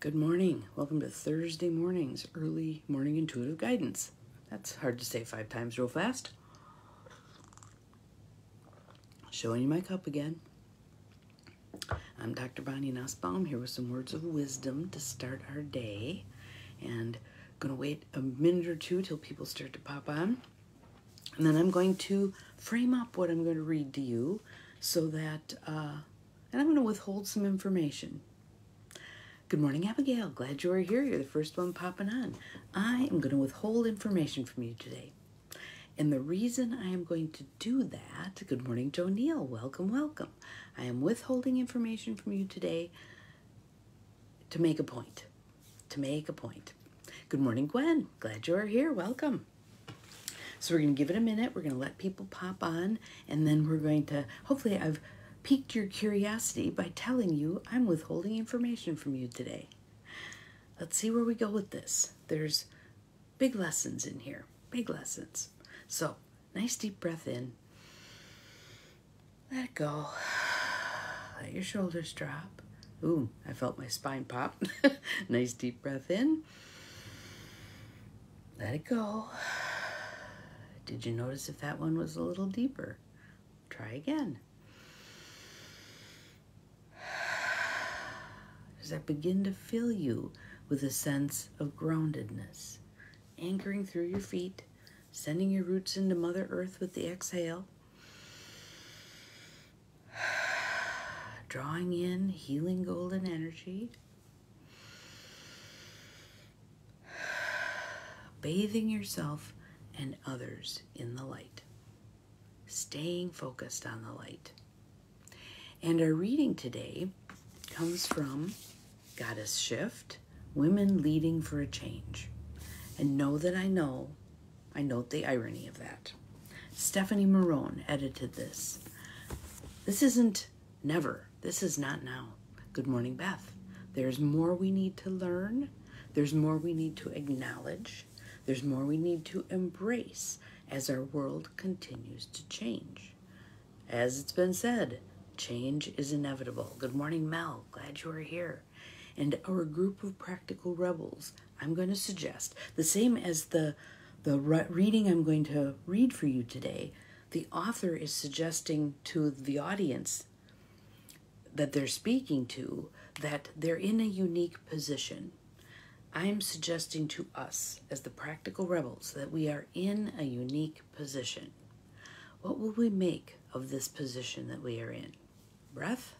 Good morning. Welcome to Thursday morning's early morning intuitive guidance. That's hard to say five times real fast. Showing you my cup again. I'm Dr. Bonnie Nussbaum here with some words of wisdom to start our day. And going to wait a minute or two till people start to pop on. And then I'm going to frame up what I'm going to read to you so that, uh, and I'm going to withhold some information. Good morning, Abigail. Glad you are here. You're the first one popping on. I am going to withhold information from you today. And the reason I am going to do that, good morning, Joe Neal. Welcome, welcome. I am withholding information from you today to make a point. To make a point. Good morning, Gwen. Glad you are here. Welcome. So we're going to give it a minute. We're going to let people pop on, and then we're going to, hopefully, I've piqued your curiosity by telling you I'm withholding information from you today. Let's see where we go with this. There's big lessons in here, big lessons. So, nice deep breath in. Let it go. Let your shoulders drop. Ooh, I felt my spine pop. nice deep breath in. Let it go. Did you notice if that one was a little deeper? Try again. That begin to fill you with a sense of groundedness? Anchoring through your feet, sending your roots into Mother Earth with the exhale. Drawing in healing golden energy. Bathing yourself and others in the light. Staying focused on the light. And our reading today comes from Goddess Shift Women Leading for a Change. And know that I know, I note the irony of that. Stephanie Marohl edited this. This isn't never, this is not now. Good morning, Beth. There's more we need to learn, there's more we need to acknowledge, there's more we need to embrace as our world continues to change. As it's been said, change is inevitable. Good morning, Mel. Glad you are here. And our group of practical rebels, I'm going to suggest the same as the the reading I'm going to read for you today. The author is suggesting to the audience that they're speaking to that they're in a unique position I'm suggesting to us as the practical rebels that we are in a unique position. What will we make of this position that we are in? Breath.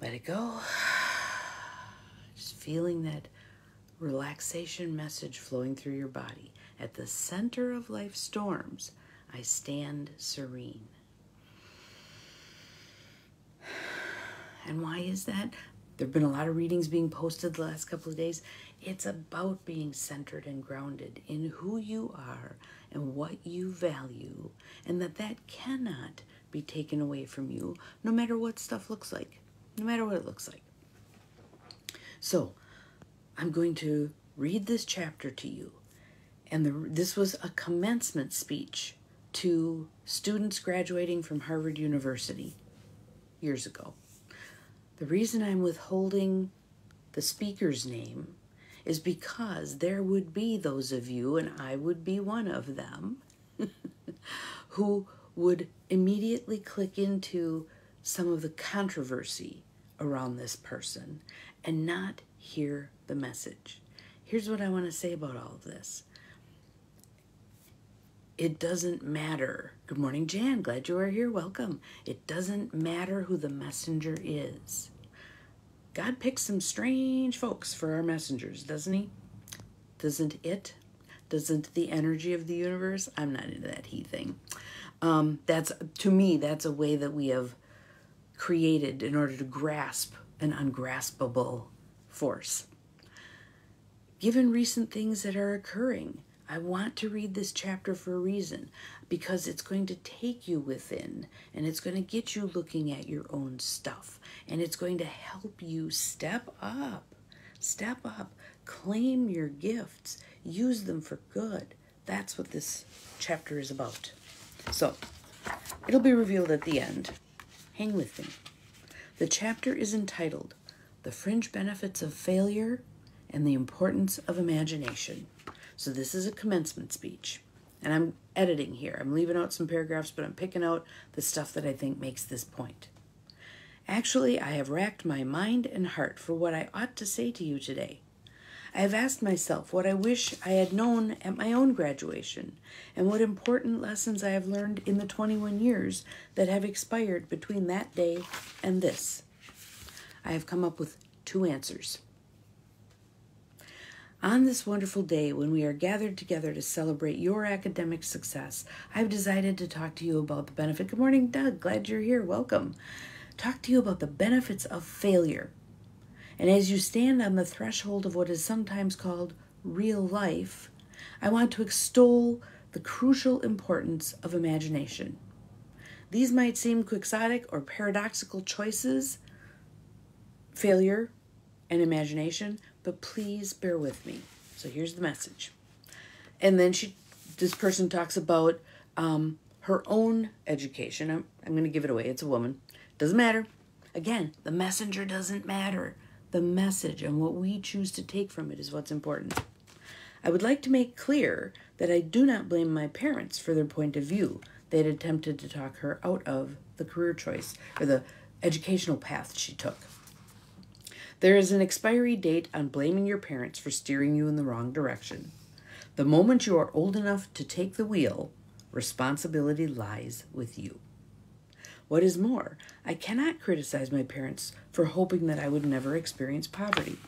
Let it go. Just feeling that relaxation message flowing through your body. At the center of life's storms, I stand serene. And why is that? There have been a lot of readings being posted the last couple of days. It's about being centered and grounded in who you are and what you value, and that that cannot be taken away from you, no matter what stuff looks like, no matter what it looks like. So, I'm going to read this chapter to you, and the, this was a commencement speech to students graduating from Harvard University years ago. The reason I'm withholding the speaker's name is because there would be those of you, and I would be one of them, who would immediately click into some of the controversy around this person and not hear the message. Here's what I want to say about all of this it doesn't matter. Good morning, Jan. Glad you are here. Welcome. It doesn't matter who the messenger is. God picks some strange folks for our messengers, doesn't he? Doesn't it? Doesn't the energy of the universe? I'm not into that he thing. Um, that's to me, that's a way that we have created in order to grasp an ungraspable force. Given recent things that are occurring, I want to read this chapter for a reason because it's going to take you within and it's going to get you looking at your own stuff and it's going to help you step up. Step up, claim your gifts, use them for good. That's what this chapter is about. So, it'll be revealed at the end. Hang with me. The chapter is entitled the fringe benefits of failure and the importance of imagination. So, this is a commencement speech, and I'm editing here. I'm leaving out some paragraphs, but I'm picking out the stuff that I think makes this point. Actually, I have racked my mind and heart for what I ought to say to you today. I have asked myself what I wish I had known at my own graduation, and what important lessons I have learned in the 21 years that have expired between that day and this. I have come up with two answers. On this wonderful day when we are gathered together to celebrate your academic success, I've decided to talk to you about the benefit. Good morning, Doug. Glad you're here. Welcome. Talk to you about the benefits of failure and as you stand on the threshold of what is sometimes called real life, I want to extol the crucial importance of imagination. These might seem quixotic or paradoxical choices, failure and imagination, but please bear with me. So here's the message. And then she, this person talks about um, her own education. I'm, I'm going to give it away. It's a woman. Doesn't matter. Again, the messenger doesn't matter. The message and what we choose to take from it is what's important. I would like to make clear that I do not blame my parents for their point of view. They had attempted to talk her out of the career choice or the educational path she took. There is an expiry date on blaming your parents for steering you in the wrong direction. The moment you are old enough to take the wheel, responsibility lies with you. What is more, I cannot criticize my parents for hoping that I would never experience poverty.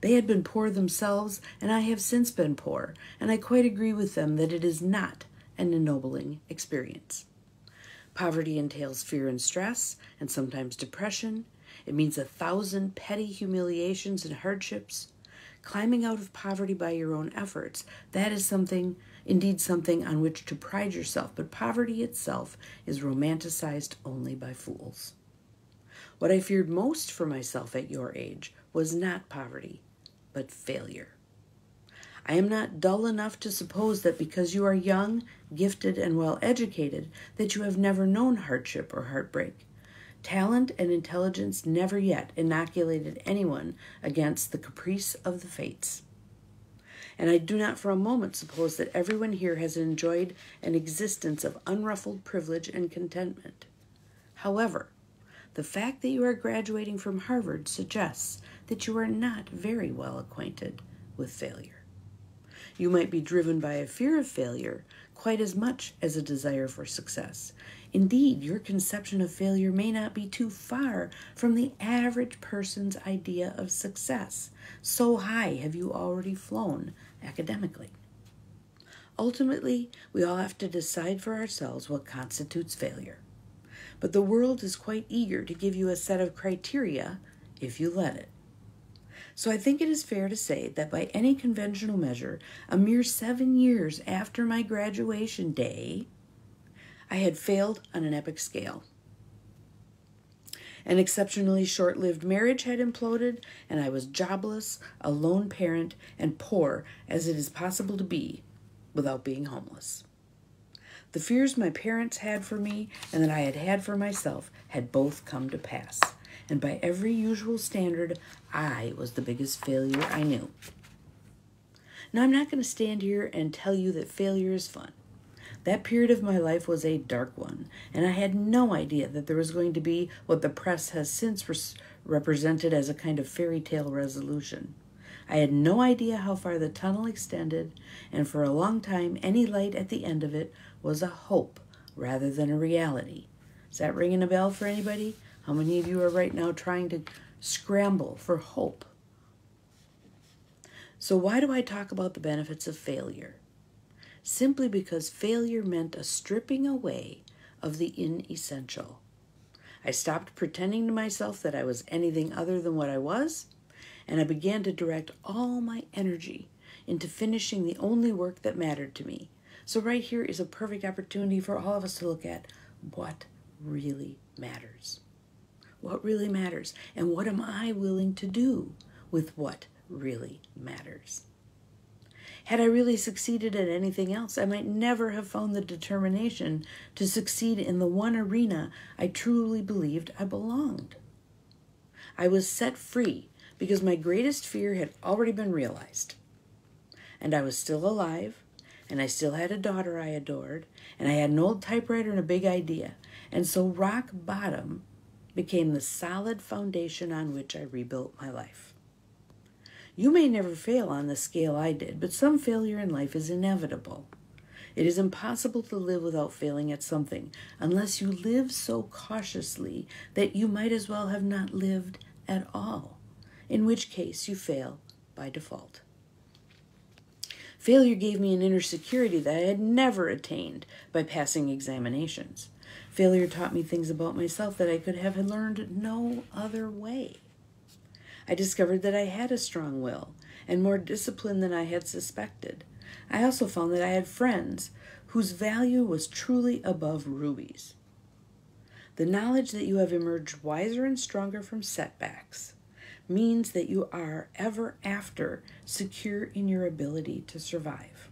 They had been poor themselves, and I have since been poor, and I quite agree with them that it is not an ennobling experience. Poverty entails fear and stress, and sometimes depression. It means a thousand petty humiliations and hardships. Climbing out of poverty by your own efforts, that is something indeed something on which to pride yourself, but poverty itself is romanticized only by fools. What I feared most for myself at your age was not poverty, but failure. I am not dull enough to suppose that because you are young, gifted, and well educated, that you have never known hardship or heartbreak. Talent and intelligence never yet inoculated anyone against the caprice of the fates and I do not for a moment suppose that everyone here has enjoyed an existence of unruffled privilege and contentment. However, the fact that you are graduating from Harvard suggests that you are not very well acquainted with failure. You might be driven by a fear of failure quite as much as a desire for success. Indeed, your conception of failure may not be too far from the average person's idea of success. So high have you already flown academically. Ultimately, we all have to decide for ourselves what constitutes failure. But the world is quite eager to give you a set of criteria if you let it. So I think it is fair to say that by any conventional measure, a mere seven years after my graduation day, I had failed on an epic scale. An exceptionally short lived marriage had imploded, and I was jobless, a lone parent, and poor as it is possible to be without being homeless. The fears my parents had for me and that I had had for myself had both come to pass, and by every usual standard, I was the biggest failure I knew. Now, I'm not going to stand here and tell you that failure is fun. That period of my life was a dark one, and I had no idea that there was going to be what the press has since res- represented as a kind of fairy tale resolution. I had no idea how far the tunnel extended, and for a long time, any light at the end of it was a hope rather than a reality. Is that ringing a bell for anybody? How many of you are right now trying to scramble for hope? So, why do I talk about the benefits of failure? Simply because failure meant a stripping away of the inessential. I stopped pretending to myself that I was anything other than what I was, and I began to direct all my energy into finishing the only work that mattered to me. So, right here is a perfect opportunity for all of us to look at what really matters. What really matters, and what am I willing to do with what really matters? Had I really succeeded at anything else, I might never have found the determination to succeed in the one arena I truly believed I belonged. I was set free because my greatest fear had already been realized. And I was still alive, and I still had a daughter I adored, and I had an old typewriter and a big idea. And so rock bottom became the solid foundation on which I rebuilt my life. You may never fail on the scale I did, but some failure in life is inevitable. It is impossible to live without failing at something, unless you live so cautiously that you might as well have not lived at all, in which case you fail by default. Failure gave me an inner security that I had never attained by passing examinations. Failure taught me things about myself that I could have learned no other way. I discovered that I had a strong will and more discipline than I had suspected. I also found that I had friends whose value was truly above rubies. The knowledge that you have emerged wiser and stronger from setbacks means that you are ever after secure in your ability to survive.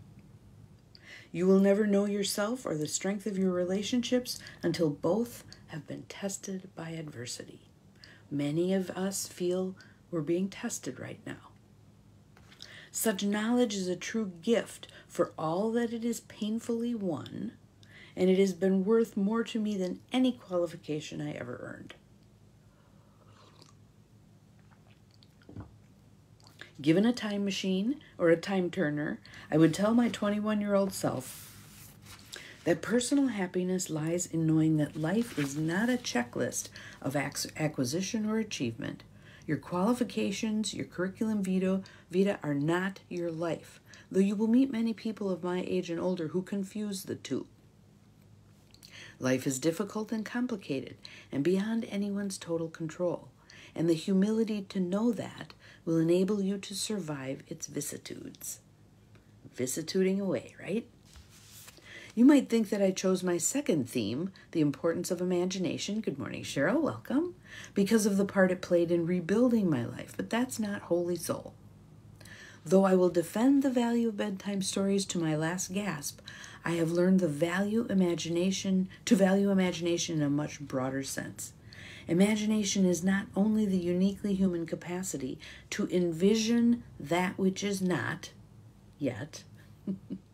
You will never know yourself or the strength of your relationships until both have been tested by adversity. Many of us feel we're being tested right now. Such knowledge is a true gift for all that it is painfully won, and it has been worth more to me than any qualification I ever earned. Given a time machine or a time turner, I would tell my 21 year old self that personal happiness lies in knowing that life is not a checklist of acquisition or achievement. Your qualifications, your curriculum vitae, vita are not your life, though you will meet many people of my age and older who confuse the two. Life is difficult and complicated and beyond anyone's total control, and the humility to know that will enable you to survive its vicissitudes. Vicissituding away, right? You might think that I chose my second theme, the importance of imagination. Good morning, Cheryl. Welcome. Because of the part it played in rebuilding my life, but that's not wholly so. Though I will defend the value of bedtime stories to my last gasp, I have learned the value imagination to value imagination in a much broader sense. Imagination is not only the uniquely human capacity to envision that which is not yet,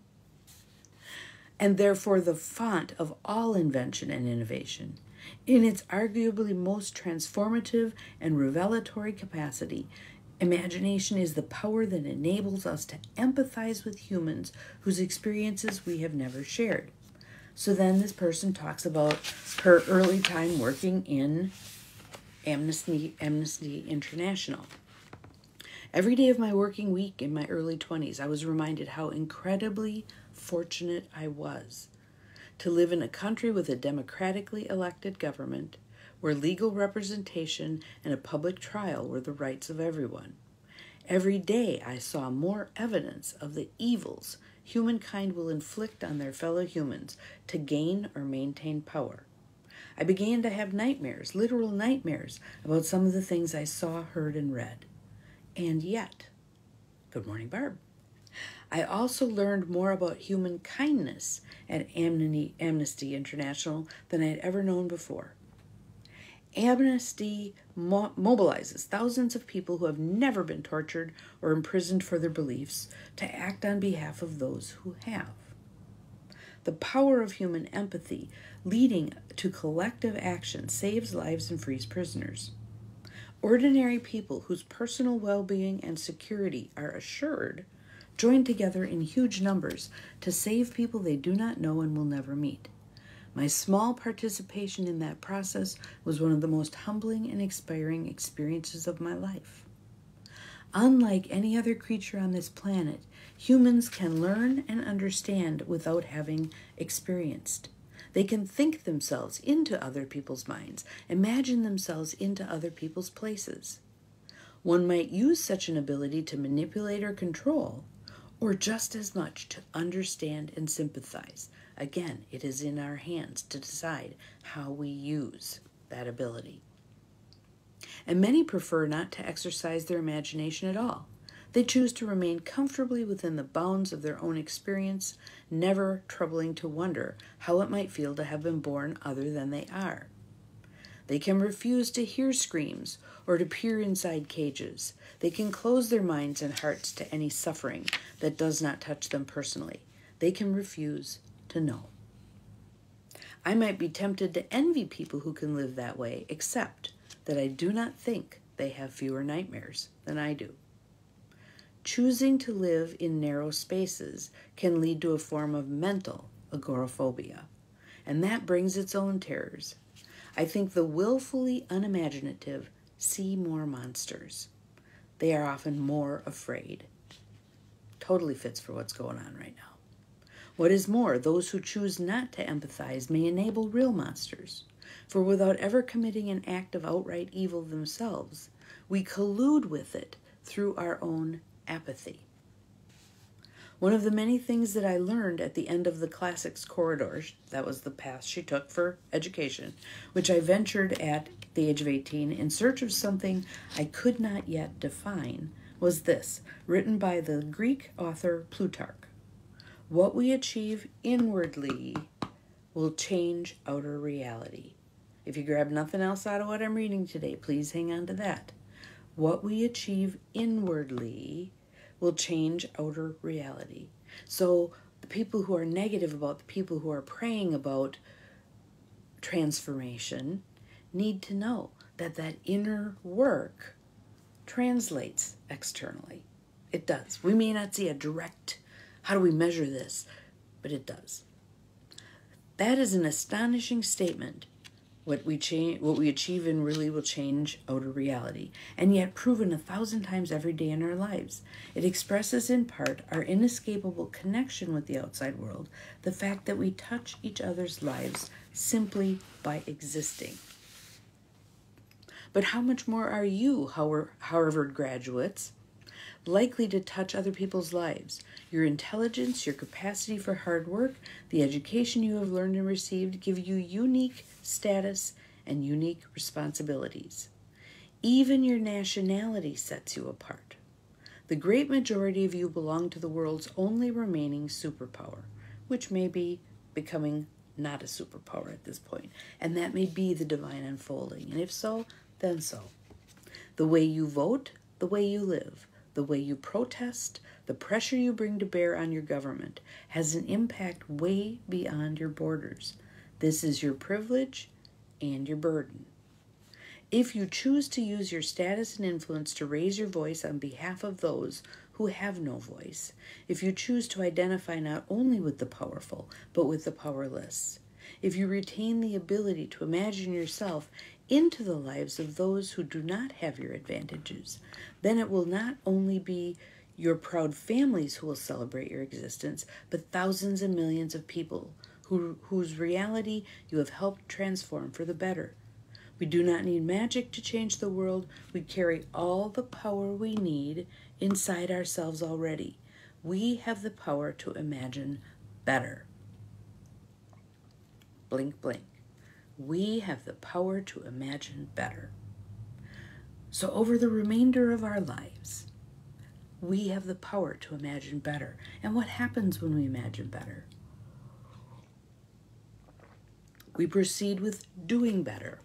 and therefore the font of all invention and innovation. In its arguably most transformative and revelatory capacity, imagination is the power that enables us to empathize with humans whose experiences we have never shared. So then this person talks about her early time working in Amnesty, Amnesty International. Every day of my working week in my early 20s, I was reminded how incredibly fortunate I was to live in a country with a democratically elected government where legal representation and a public trial were the rights of everyone. Every day I saw more evidence of the evils humankind will inflict on their fellow humans to gain or maintain power. I began to have nightmares, literal nightmares, about some of the things I saw, heard, and read. And yet, good morning, Barb. I also learned more about human kindness at Amnesty International than I had ever known before. Amnesty mo- mobilizes thousands of people who have never been tortured or imprisoned for their beliefs to act on behalf of those who have. The power of human empathy leading to collective action saves lives and frees prisoners. Ordinary people whose personal well being and security are assured join together in huge numbers to save people they do not know and will never meet. My small participation in that process was one of the most humbling and inspiring experiences of my life. Unlike any other creature on this planet, humans can learn and understand without having experienced. They can think themselves into other people's minds, imagine themselves into other people's places. One might use such an ability to manipulate or control, or just as much to understand and sympathize, Again, it is in our hands to decide how we use that ability. And many prefer not to exercise their imagination at all. They choose to remain comfortably within the bounds of their own experience, never troubling to wonder how it might feel to have been born other than they are. They can refuse to hear screams or to peer inside cages. They can close their minds and hearts to any suffering that does not touch them personally. They can refuse to know. I might be tempted to envy people who can live that way, except that I do not think they have fewer nightmares than I do. Choosing to live in narrow spaces can lead to a form of mental agoraphobia, and that brings its own terrors. I think the willfully unimaginative see more monsters. They are often more afraid. Totally fits for what's going on right now. What is more, those who choose not to empathize may enable real monsters. For without ever committing an act of outright evil themselves, we collude with it through our own apathy. One of the many things that I learned at the end of the classics corridor, that was the path she took for education, which I ventured at the age of 18 in search of something I could not yet define, was this, written by the Greek author Plutarch. What we achieve inwardly will change outer reality. If you grab nothing else out of what I'm reading today, please hang on to that. What we achieve inwardly will change outer reality. So, the people who are negative about the people who are praying about transformation need to know that that inner work translates externally. It does. We may not see a direct, how do we measure this? But it does. That is an astonishing statement what we change what we achieve in really will change outer reality and yet proven a thousand times every day in our lives. It expresses in part our inescapable connection with the outside world the fact that we touch each other's lives simply by existing. But how much more are you harvard graduates likely to touch other people's lives. Your intelligence, your capacity for hard work, the education you have learned and received give you unique status and unique responsibilities. Even your nationality sets you apart. The great majority of you belong to the world's only remaining superpower, which may be becoming not a superpower at this point, and that may be the divine unfolding. And if so, then so. The way you vote, the way you live, the way you protest, the pressure you bring to bear on your government has an impact way beyond your borders. This is your privilege and your burden. If you choose to use your status and influence to raise your voice on behalf of those who have no voice, if you choose to identify not only with the powerful, but with the powerless, if you retain the ability to imagine yourself into the lives of those who do not have your advantages, then it will not only be your proud families who will celebrate your existence, but thousands and millions of people who, whose reality you have helped transform for the better. We do not need magic to change the world. We carry all the power we need inside ourselves already. We have the power to imagine better. Blink, blink. We have the power to imagine better. So, over the remainder of our lives, we have the power to imagine better. And what happens when we imagine better? We proceed with doing better.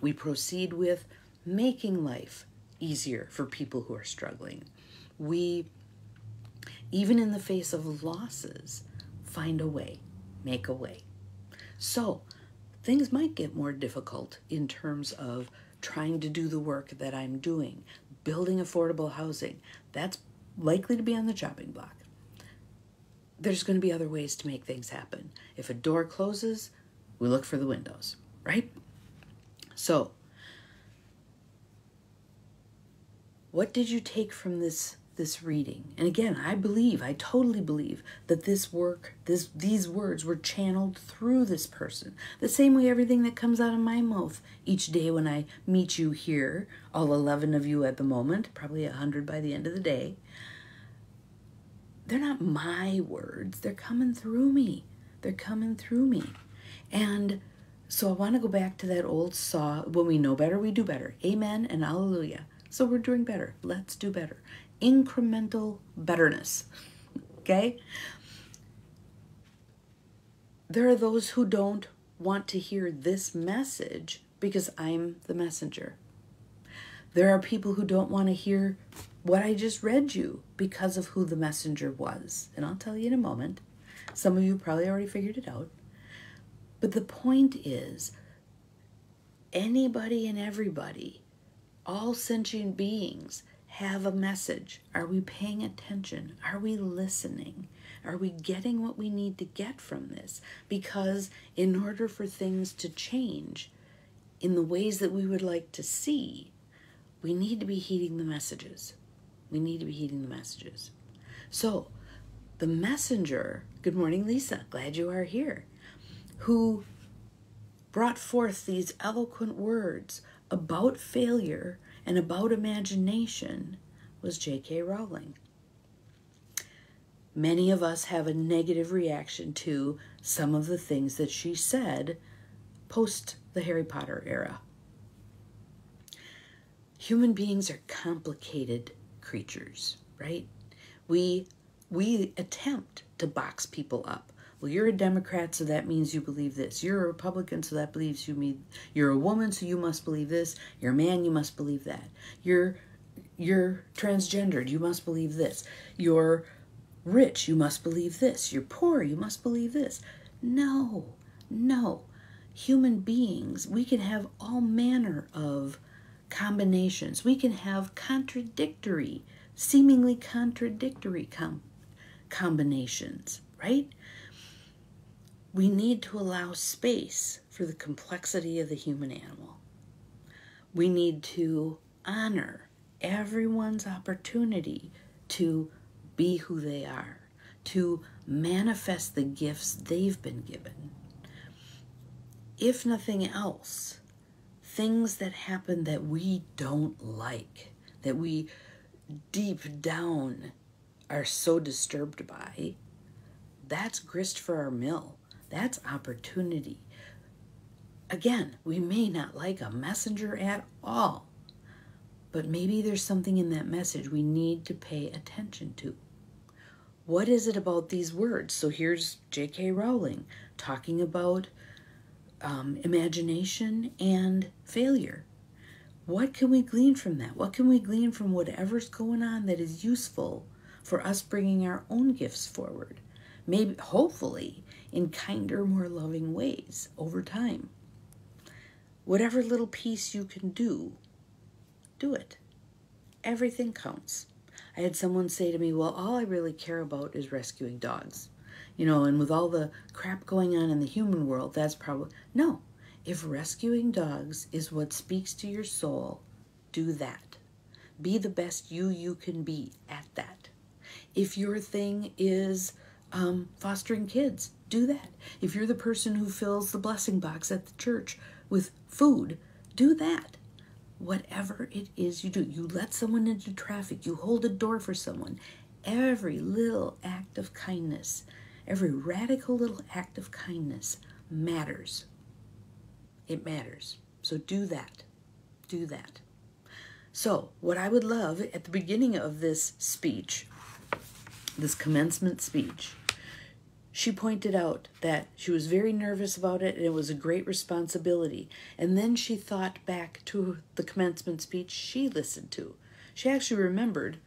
We proceed with making life easier for people who are struggling. We, even in the face of losses, find a way, make a way. So, things might get more difficult in terms of trying to do the work that I'm doing, building affordable housing. That's likely to be on the chopping block. There's going to be other ways to make things happen. If a door closes, we look for the windows, right? So, what did you take from this this reading. And again, I believe, I totally believe that this work, this these words were channeled through this person. The same way everything that comes out of my mouth each day when I meet you here, all 11 of you at the moment, probably a 100 by the end of the day. They're not my words. They're coming through me. They're coming through me. And so I want to go back to that old saw when we know better, we do better. Amen and hallelujah. So we're doing better. Let's do better incremental betterness. Okay? There are those who don't want to hear this message because I'm the messenger. There are people who don't want to hear what I just read you because of who the messenger was. And I'll tell you in a moment. Some of you probably already figured it out. But the point is anybody and everybody, all sentient beings, have a message. Are we paying attention? Are we listening? Are we getting what we need to get from this? Because in order for things to change in the ways that we would like to see, we need to be heeding the messages. We need to be heeding the messages. So, the messenger, good morning, Lisa, glad you are here, who brought forth these eloquent words about failure and about imagination was J.K. Rowling. Many of us have a negative reaction to some of the things that she said post the Harry Potter era. Human beings are complicated creatures, right? We we attempt to box people up. Well, you're a Democrat, so that means you believe this. You're a Republican, so that believes you mean you're a woman, so you must believe this. You're a man, you must believe that. You're you're transgendered, you must believe this. You're rich, you must believe this. You're poor, you must believe this. No, no. Human beings, we can have all manner of combinations. We can have contradictory, seemingly contradictory com- combinations, right? We need to allow space for the complexity of the human animal. We need to honor everyone's opportunity to be who they are, to manifest the gifts they've been given. If nothing else, things that happen that we don't like, that we deep down are so disturbed by, that's grist for our mill. That's opportunity. Again, we may not like a messenger at all, but maybe there's something in that message we need to pay attention to. What is it about these words? So here's J.K. Rowling talking about um, imagination and failure. What can we glean from that? What can we glean from whatever's going on that is useful for us bringing our own gifts forward? Maybe, hopefully, in kinder, more loving ways over time. Whatever little piece you can do, do it. Everything counts. I had someone say to me, Well, all I really care about is rescuing dogs. You know, and with all the crap going on in the human world, that's probably. No. If rescuing dogs is what speaks to your soul, do that. Be the best you you can be at that. If your thing is um, fostering kids, do that. If you're the person who fills the blessing box at the church with food, do that. Whatever it is you do, you let someone into traffic, you hold a door for someone. Every little act of kindness Every radical little act of kindness matters. It matters. So do that. Do that. So, what I would love at the beginning of this speech, this commencement speech, she pointed out that she was very nervous about it and it was a great responsibility. And then she thought back to the commencement speech she listened to. She actually remembered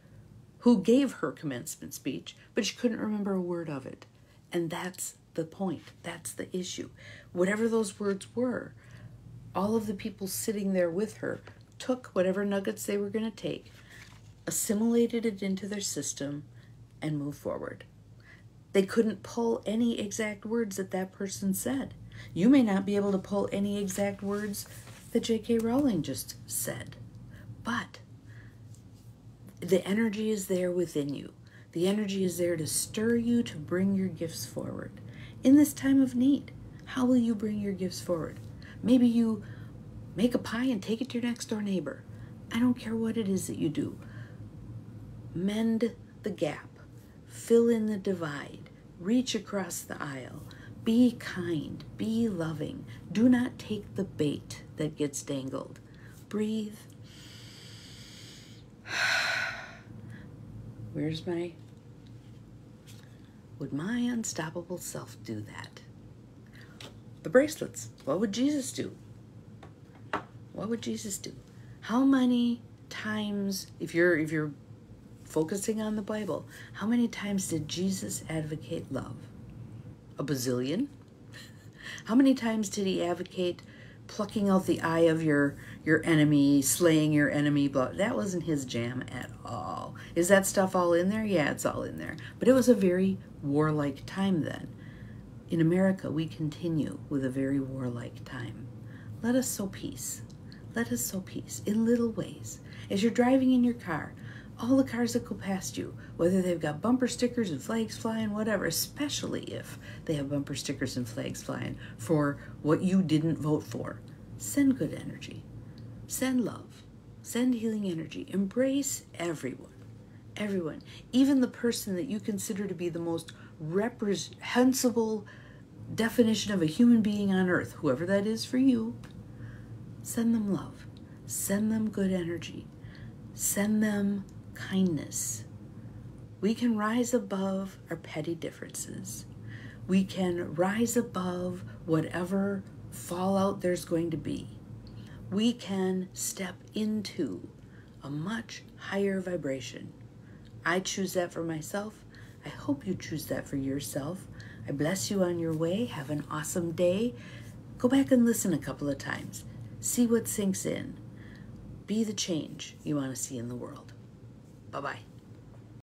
who gave her commencement speech, but she couldn't remember a word of it. And that's the point. That's the issue. Whatever those words were, all of the people sitting there with her took whatever nuggets they were going to take, assimilated it into their system, and move forward. They couldn't pull any exact words that that person said. You may not be able to pull any exact words that J.K. Rowling just said, but the energy is there within you. The energy is there to stir you to bring your gifts forward. In this time of need, how will you bring your gifts forward? Maybe you make a pie and take it to your next door neighbor. I don't care what it is that you do. Mend the gap, fill in the divide, reach across the aisle. Be kind, be loving. Do not take the bait that gets dangled. Breathe Where's my. Would my unstoppable self do that? The bracelets. What would Jesus do? What would Jesus do? How many times if you're if you're focusing on the Bible, how many times did Jesus advocate love? A bazillion? How many times did he advocate plucking out the eye of your your enemy, slaying your enemy? But that wasn't his jam at all. Is that stuff all in there? Yeah, it's all in there. But it was a very warlike time then. In America, we continue with a very warlike time. Let us sow peace. Let us sow peace in little ways. As you're driving in your car, all the cars that go past you, whether they've got bumper stickers and flags flying, whatever, especially if they have bumper stickers and flags flying for what you didn't vote for, send good energy. Send love. Send healing energy. Embrace everyone. Everyone. Even the person that you consider to be the most reprehensible definition of a human being on earth, whoever that is for you, send them love. Send them good energy. Send them kindness. We can rise above our petty differences. We can rise above whatever fallout there's going to be. We can step into a much higher vibration. I choose that for myself. I hope you choose that for yourself. I bless you on your way. Have an awesome day. Go back and listen a couple of times. See what sinks in. Be the change you want to see in the world. Bye bye.